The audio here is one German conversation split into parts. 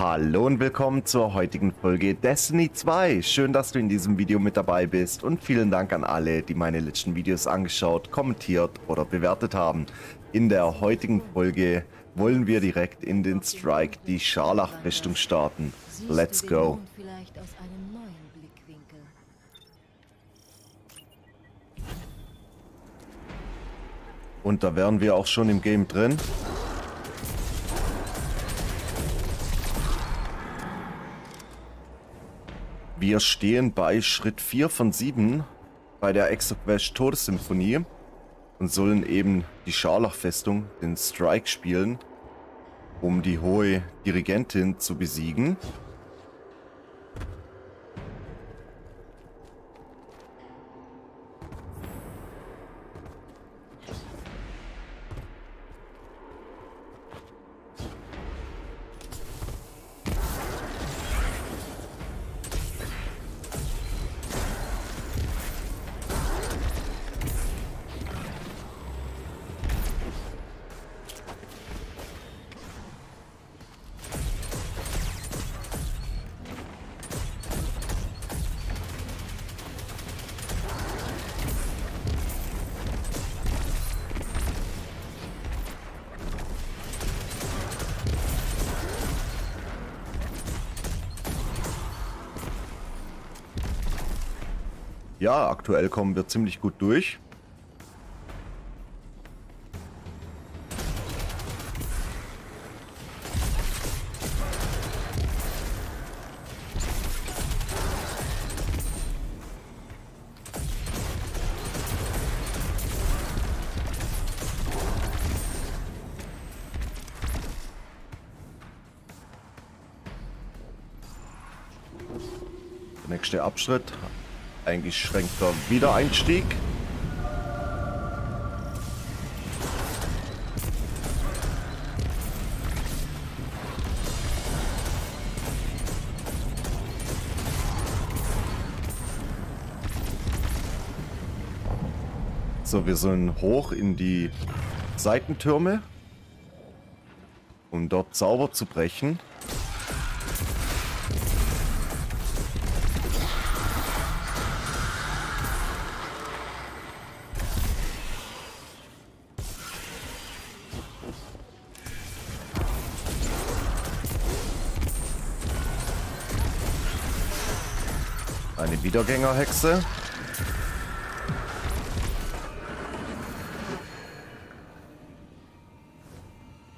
Hallo und willkommen zur heutigen Folge Destiny 2. Schön, dass du in diesem Video mit dabei bist und vielen Dank an alle, die meine letzten Videos angeschaut, kommentiert oder bewertet haben. In der heutigen Folge wollen wir direkt in den Strike, die Scharlach-Festung starten. Let's go. Und da wären wir auch schon im Game drin. Wir stehen bei Schritt 4 von 7 bei der Exoquest Todessymphonie und sollen eben die Scharlach-Festung, den Strike spielen, um die hohe Dirigentin zu besiegen. Ja, aktuell kommen wir ziemlich gut durch. nächste Abschnitt eingeschränkter Wiedereinstieg. So, wir sollen hoch in die Seitentürme, um dort Zauber zu brechen. Eine Wiedergängerhexe.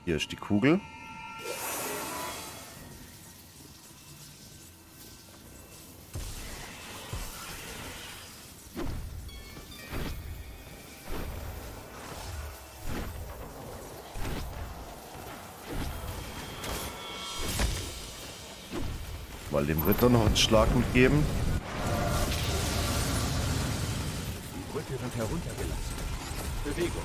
Hier ist die Kugel. Mal dem Ritter noch einen Schlag mitgeben. Wird heruntergelassen. Bewegung.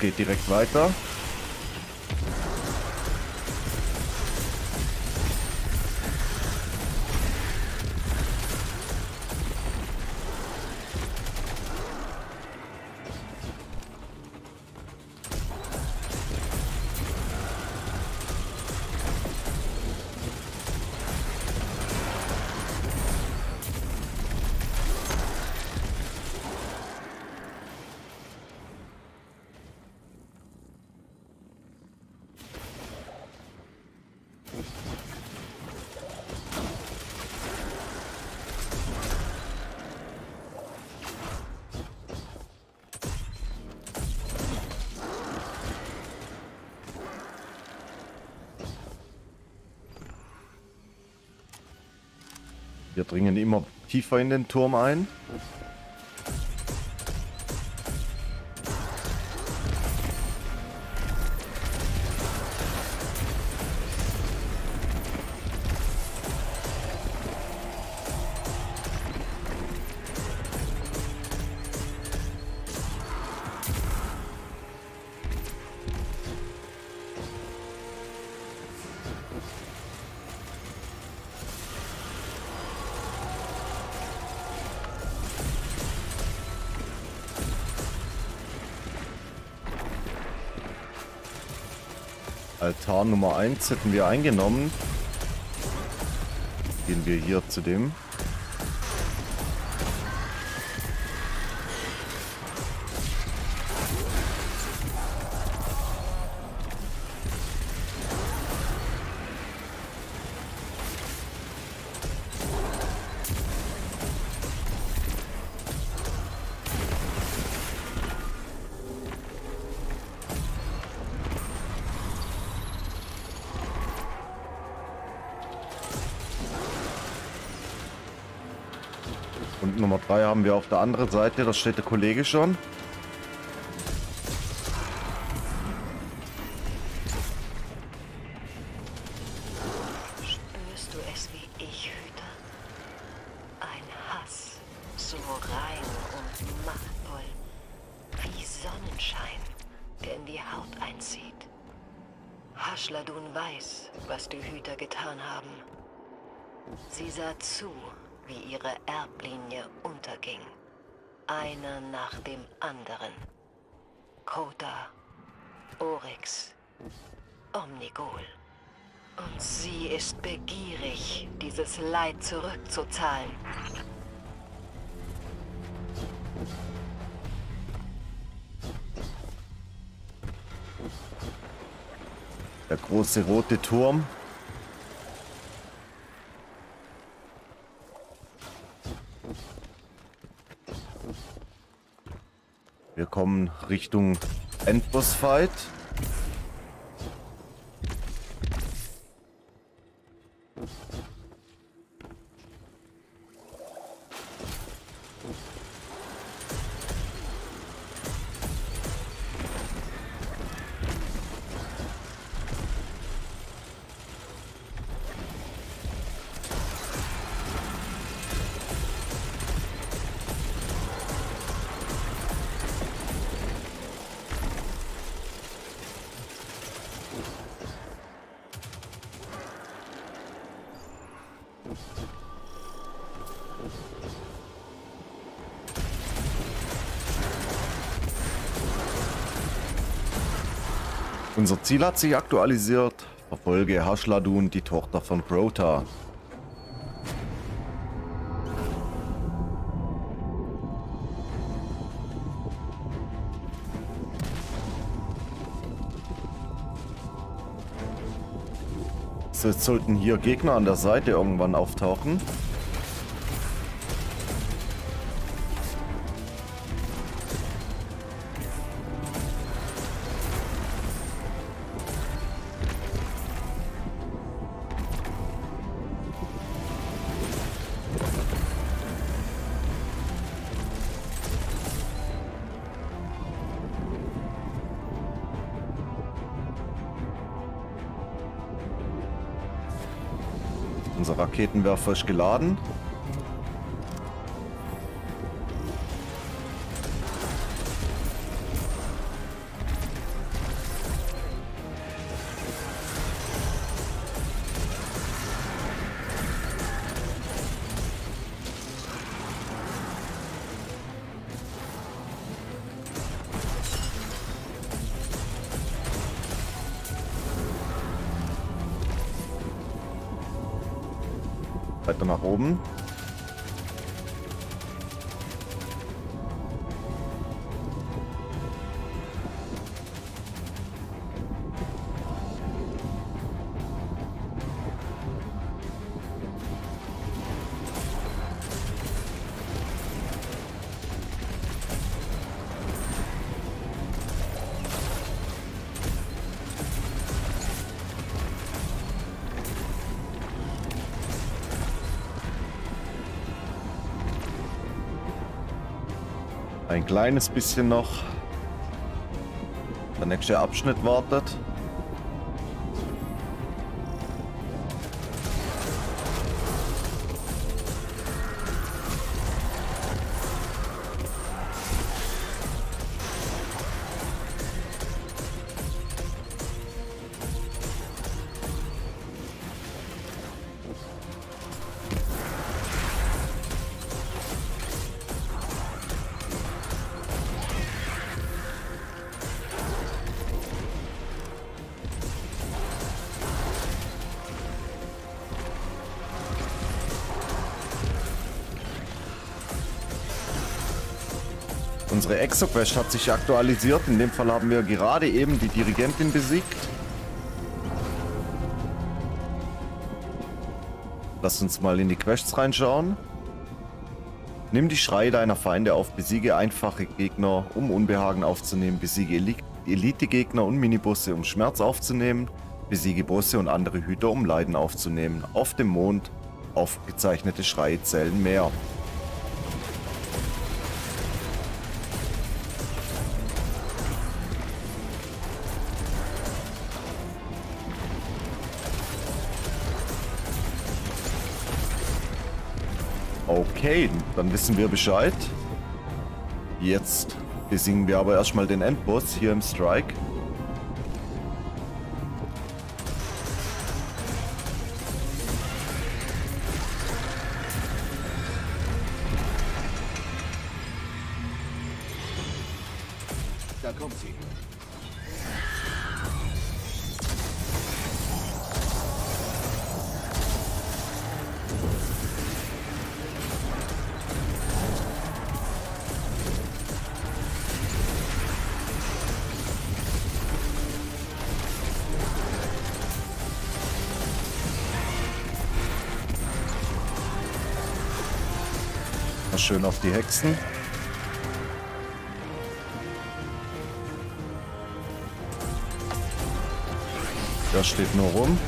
Geht direkt weiter. Wir dringen immer tiefer in den Turm ein. Altar Nummer 1 hätten wir eingenommen. Gehen wir hier zu dem. Auf der anderen Seite, da steht der Kollege schon. Spürst du es wie ich, Hüter? Ein Hass, so rein und machtvoll, wie Sonnenschein, der in die Haut einzieht. Haschladun weiß, was die Hüter getan haben. Sie sah zu, wie ihre Erblinie unterging. Einer nach dem anderen. Kota, Oryx, Omnigol. Und sie ist begierig, dieses Leid zurückzuzahlen. Der große rote Turm. Wir kommen Richtung Endboss-Fight. Unser Ziel hat sich aktualisiert. Verfolge Hashladun, die Tochter von Crota. So, jetzt sollten hier Gegner an der Seite irgendwann auftauchen. Raketenwerfer ist geladen. Weiter nach oben. Ein kleines bisschen noch. Der nächste Abschnitt wartet. Unsere Exo-Quest hat sich aktualisiert. In dem Fall haben wir gerade eben die Dirigentin besiegt. Lass uns mal in die Quests reinschauen. Nimm die Schreie deiner Feinde auf, besiege einfache Gegner, um Unbehagen aufzunehmen, besiege Elite-Gegner und Minibusse, um Schmerz aufzunehmen, besiege Bosse und andere Hüter, um Leiden aufzunehmen. Auf dem Mond aufgezeichnete Schreie zählen mehr. Okay, dann wissen wir Bescheid. Jetzt besiegen wir aber erstmal den Endboss hier im Strike. Da kommt sie. Schön auf die Hexen. Der steht nur rum.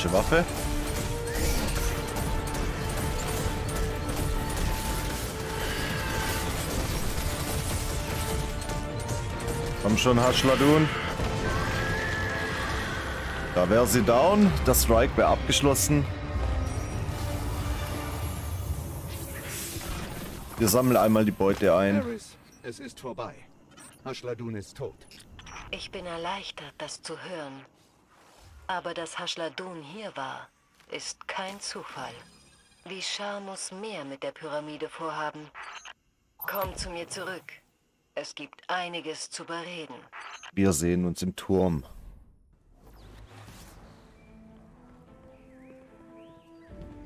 Falsche Waffe. Komm schon, Haschladun. Da wäre sie down. Das Strike wäre abgeschlossen. Wir sammeln einmal die Beute ein. Paris, es ist vorbei. Ashladun ist tot. Ich bin erleichtert, das zu hören. Aber dass Hashladun hier war, ist kein Zufall. Die Schar muss mehr mit der Pyramide vorhaben. Komm zu mir zurück. Es gibt einiges zu bereden. Wir sehen uns im Turm.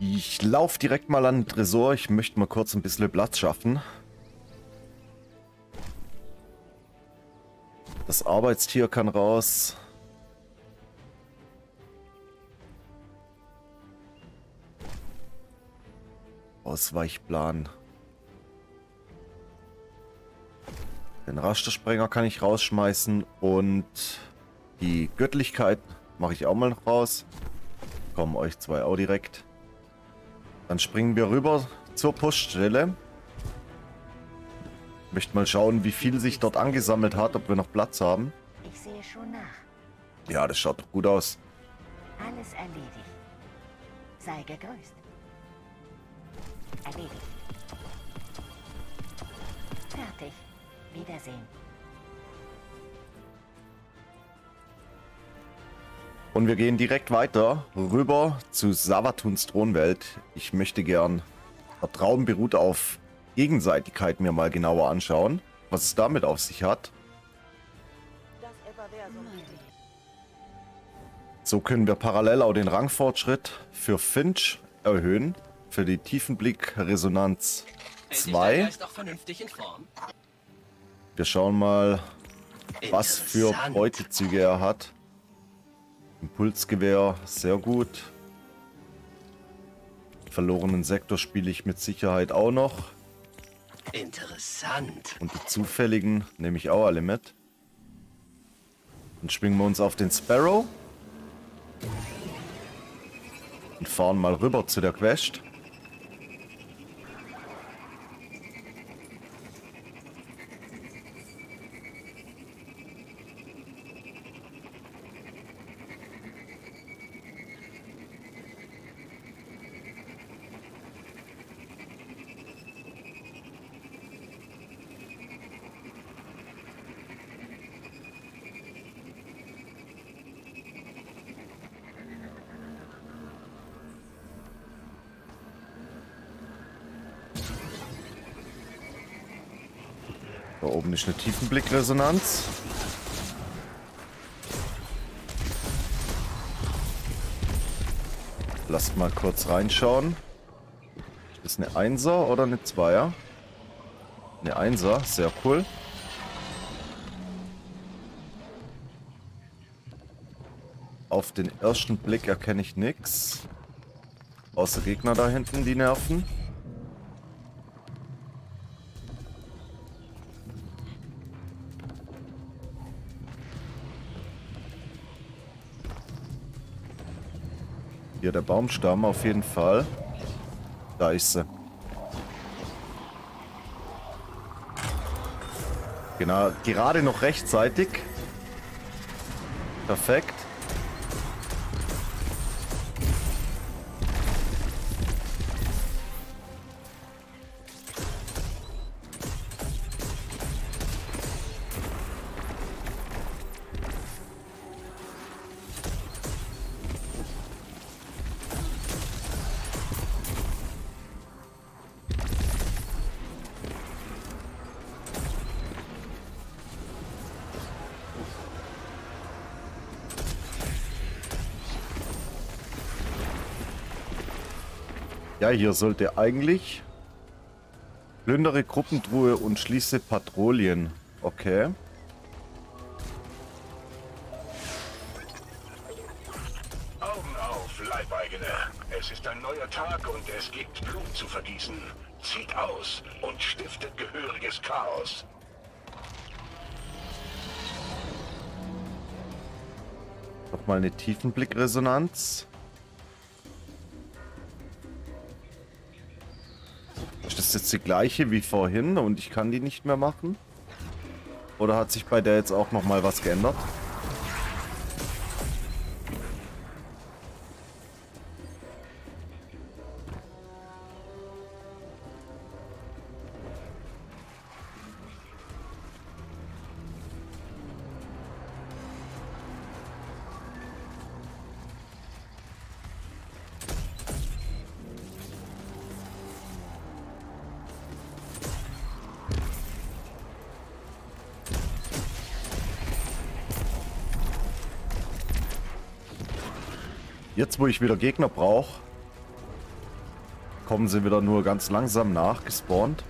Ich laufe direkt mal an den Tresor. Ich möchte mal kurz ein bisschen Platz schaffen. Das Arbeitstier kann raus. Ausweichplan. Den Rastersprenger kann ich rausschmeißen und die Göttlichkeit mache ich auch mal noch raus. Kommen euch zwei auch direkt. Dann springen wir rüber zur Poststelle. Möchte mal schauen, wie viel sich dort angesammelt hat, ob wir noch Platz haben. Ich sehe schon nach. Ja, das schaut doch gut aus. Alles erledigt. Sei gegrüßt. Erledigt. Fertig. Wiedersehen. Und wir gehen direkt weiter rüber zu Savatuns Thronwelt. Ich möchte gern Vertrauen beruht auf Gegenseitigkeit mir mal genauer anschauen, was es damit auf sich hat. So können wir parallel auch den Rangfortschritt für Finch erhöhen. Für die 2. vernünftig in Form. Wir schauen mal, was für. Beutezüge er hat. Impulsgewehr, sehr gut. Verlorenen Sektor spiele ich mit Sicherheit auch noch. Interessant. Und die zufälligen nehme ich auch alle mit. Dann schwingen wir uns auf den Sparrow. Und fahren mal rüber zu der Quest. Da oben ist eine Tiefenblickresonanz. Lasst mal kurz reinschauen. Ist eine Einser oder eine Zweier? Eine Einser, sehr cool. Auf den ersten Blick erkenne ich nichts. Außer Gegner da hinten, die nerven. Hier der Baumstamm auf jeden Fall. Da ist sie. Genau, gerade noch rechtzeitig. Perfekt. Hier sollte eigentlich... Plündere Gruppentruhe und schließe Patrouillen. Okay. Augen auf, Leibeigene. Es ist ein neuer Tag und es gibt Blut zu vergießen. Zieht aus und stiftet gehöriges Chaos. Nochmal eine Tiefenblickresonanz. Jetzt die gleiche wie vorhin und ich kann die nicht mehr machen? Oder hat sich bei der jetzt auch nochmal was geändert? Jetzt, wo ich wieder Gegner brauche, kommen sie wieder nur ganz langsam nachgespawnt.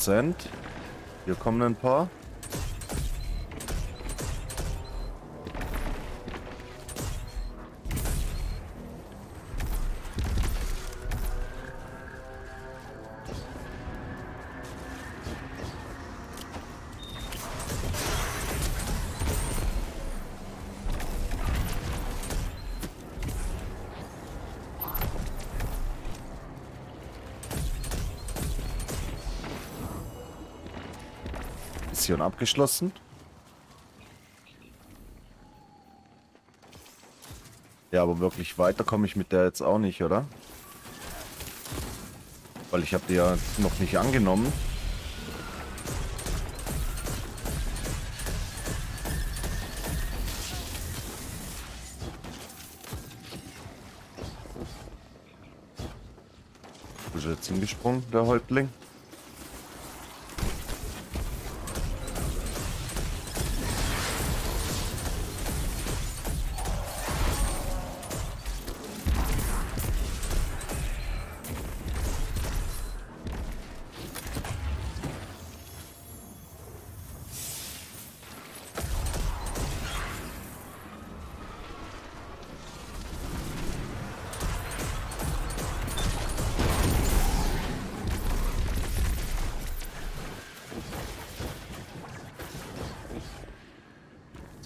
Prozent. Hier kommen ein paar. Mission abgeschlossen. Ja, aber wirklich weiter komme ich mit der jetzt auch nicht, oder? Weil ich habe die ja noch nicht angenommen. Ist jetzt hingesprungen, der Häuptling?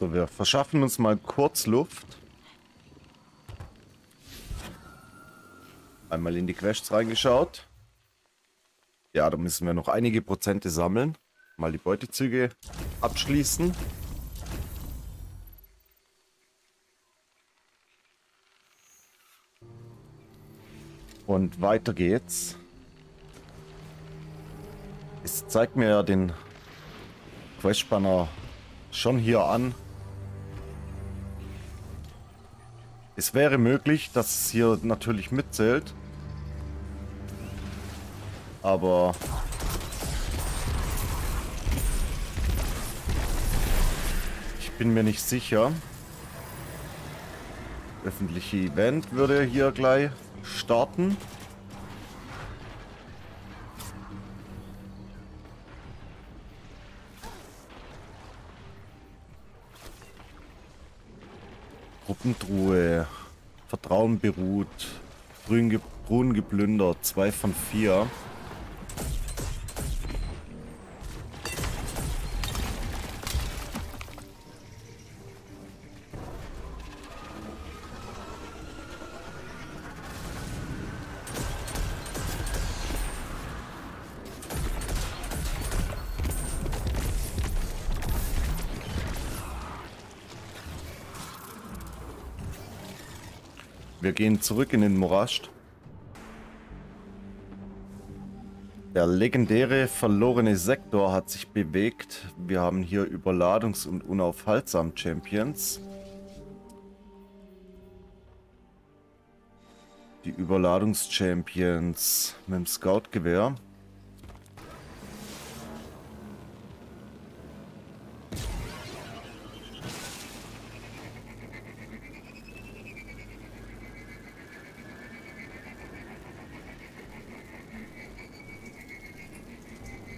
So, wir verschaffen uns mal kurz Luft. Einmal in die Quests reingeschaut. Ja, da müssen wir noch einige Prozente sammeln. Mal die Beutezüge abschließen. Und weiter geht's. Es zeigt mir ja den Quest-Banner schon hier an. Es wäre möglich, dass es hier natürlich mitzählt. Aber... Ich bin mir nicht sicher. Öffentliche Event würde hier gleich starten. Gruppentruhe. Vertrauen beruht. Brunnen geplündert. Zwei von vier. Wir gehen zurück in den Morast. Der legendäre verlorene Sektor hat sich bewegt. Wir haben hier Überladungs- und Unaufhaltsam-Champions. Die Überladungs-Champions mit dem Scout-Gewehr.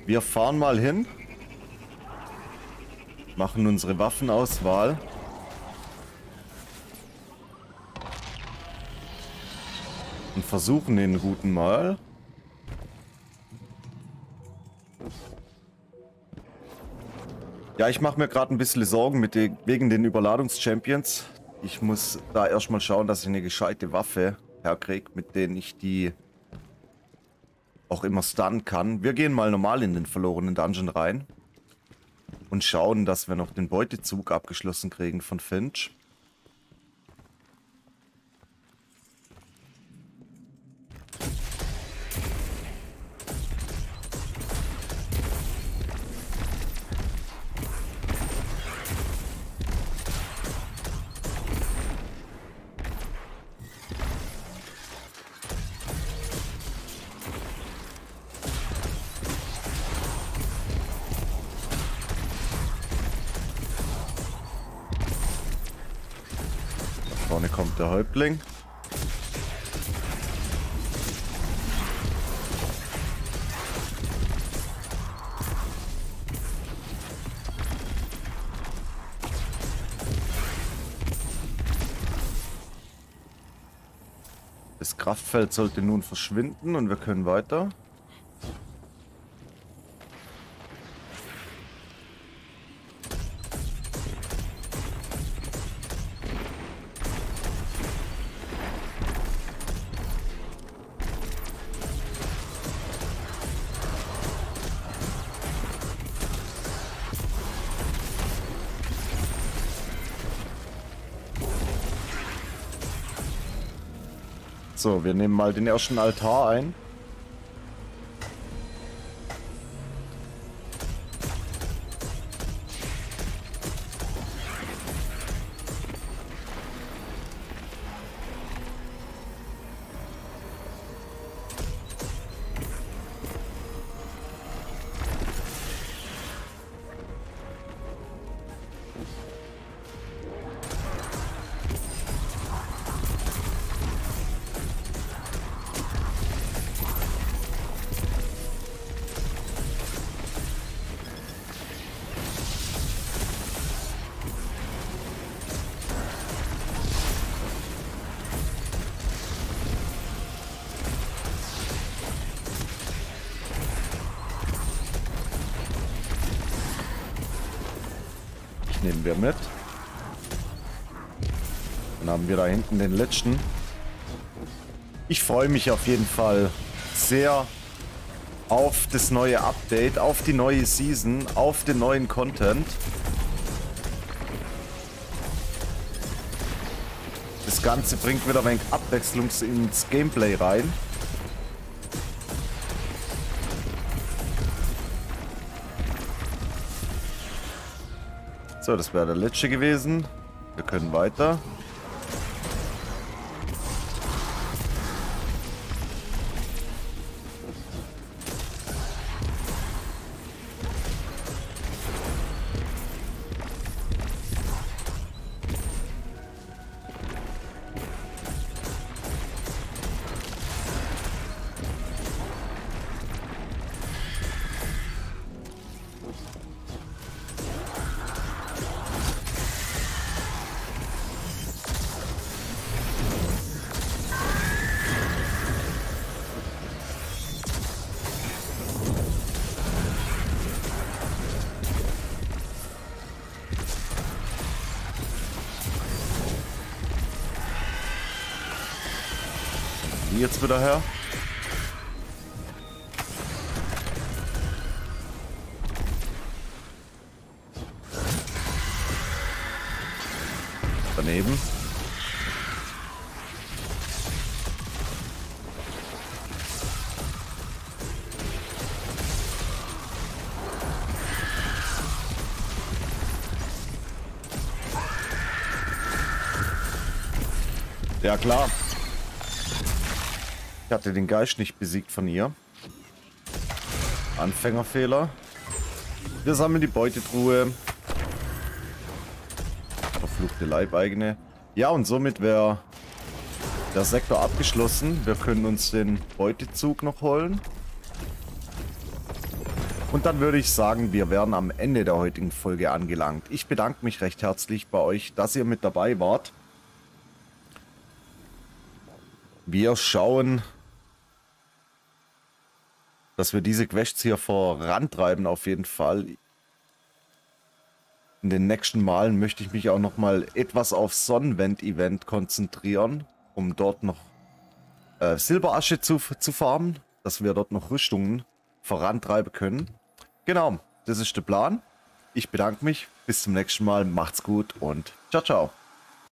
Wir fahren mal hin. Machen unsere Waffenauswahl. Und versuchen den guten mal. Ja, ich mache mir gerade ein bisschen Sorgen mit den, wegen den Überladungs-Champions. Ich muss da erstmal schauen, dass ich eine gescheite Waffe herkriege, mit denen ich die auch immer stunnen kann. Wir gehen mal normal in den verlorenen Dungeon rein. Und schauen, dass wir noch den Beutezug abgeschlossen kriegen von Finch. Häuptling. Das Kraftfeld sollte nun verschwinden und wir können weiter. So, wir nehmen mal den ersten Altar ein. Wir mit. Dann haben wir da hinten den letzten. Ich freue mich auf jeden Fall sehr auf das neue Update, auf die neue Season, auf den neuen Content. Das Ganze bringt wieder ein wenig Abwechslung ins Gameplay rein. So, das wäre der letzte gewesen. Wir können weiter. Jetzt wieder her. Daneben. Ja klar. Ich hatte den Geist nicht besiegt von ihr. Anfängerfehler. Wir sammeln die Beutetruhe. Verfluchte Leibeigene. Ja, und somit wäre der Sektor abgeschlossen. Wir können uns den Beutezug noch holen. Und dann würde ich sagen, wir wären am Ende der heutigen Folge angelangt. Ich bedanke mich recht herzlich bei euch, dass ihr mit dabei wart. Wir schauen, dass wir diese Quests hier vorantreiben auf jeden Fall. In den nächsten Malen möchte ich mich auch noch mal etwas auf Sonnenwend-Event konzentrieren, um dort noch äh, Silberasche zu, zu farmen, dass wir dort noch Rüstungen vorantreiben können. Genau, das ist der Plan. Ich bedanke mich, bis zum nächsten Mal, macht's gut und ciao, ciao.